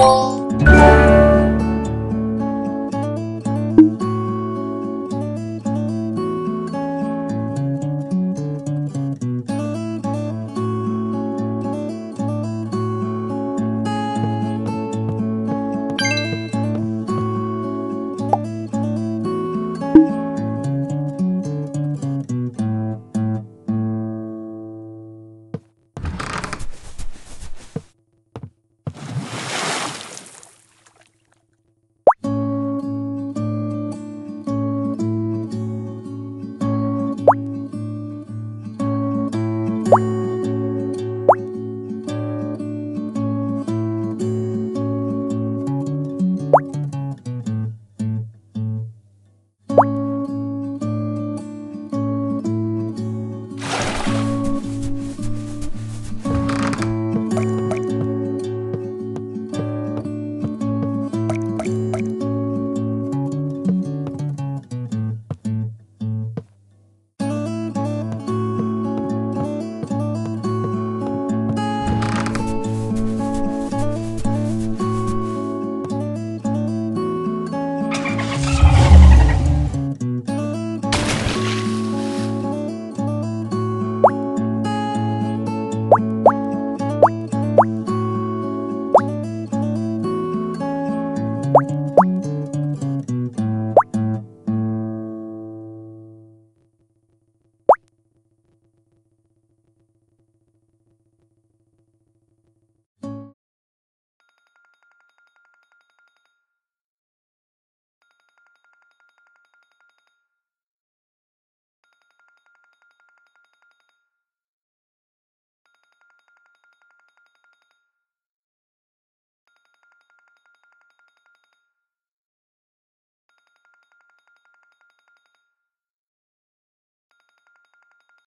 Bye.